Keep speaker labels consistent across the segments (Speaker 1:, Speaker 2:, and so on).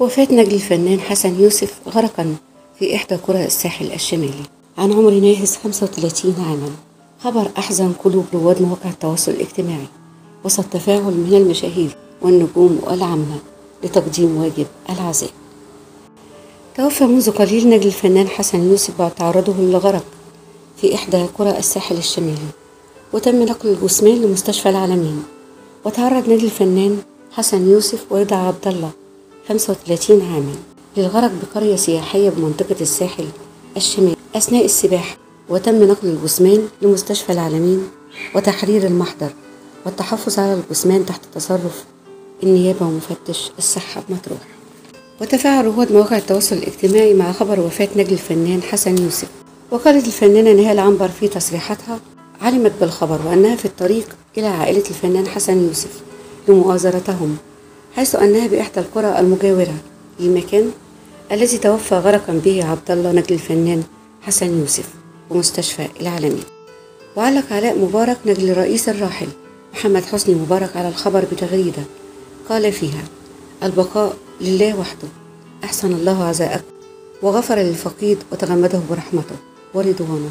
Speaker 1: وفاة نجل الفنان حسن يوسف غرقا في إحدى قرى الساحل الشمالي. عن عمر ناهز 35 عاما خبر أحزن قلوب رواد مواقع التواصل الاجتماعي وسط تفاعل من المشاهير والنجوم والعامة لتقديم واجب العزاء. توفى منذ قليل نجل الفنان حسن يوسف بعد تعرضه للغرق في إحدى قرى الساحل الشمالي. وتم نقل الجثمان لمستشفى العالمين. وتعرض نجل الفنان حسن يوسف ورضا عبد الله 35 عاما للغرق بقرية سياحية بمنطقة الساحل الشمالي أثناء السباحة وتم نقل الجثمان لمستشفى العالمين وتحرير المحضر والتحفظ على الجثمان تحت تصرف النيابة ومفتش الصحة بمطروح وتفاعل رواد مواقع التواصل الاجتماعي مع خبر وفاة نجل الفنان حسن يوسف. وقالت الفنانة نهال عنبر في تصريحاتها علمت بالخبر وأنها في الطريق إلى عائلة الفنان حسن يوسف لمؤازرتهم حيث أنها بإحدى القرى المجاورة للمكان الذي توفى غرقا به عبد الله نجل الفنان حسن يوسف بمستشفى العالمين. وعلق علاء مبارك نجل الرئيس الراحل محمد حسني مبارك على الخبر بتغريدة قال فيها البقاء لله وحده. أحسن الله عزاءك وغفر للفقيد وتغمده برحمته ورضوانه.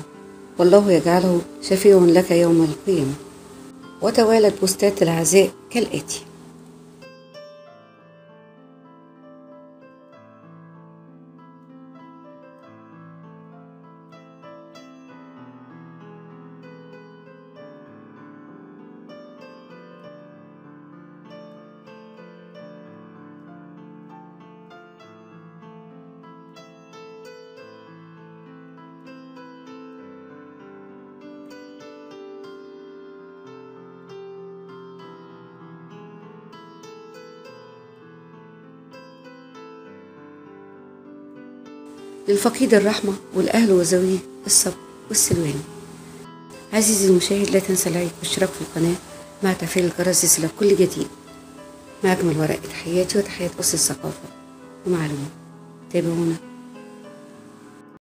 Speaker 1: والله يجعله شفيع لك يوم القيامة. وتوالت بوستات العزاء كالآتي. للفقيد الرحمة والأهل وذويه الصبر والسلوان. عزيزي المشاهد لا تنسى اللايك والاشتراك في القناة مع تفعيل الجرس ليصلك كل جديد. مع أجمل ورقة تحياتي وتحيات أسر الثقافة. ومعلومة تابعونا.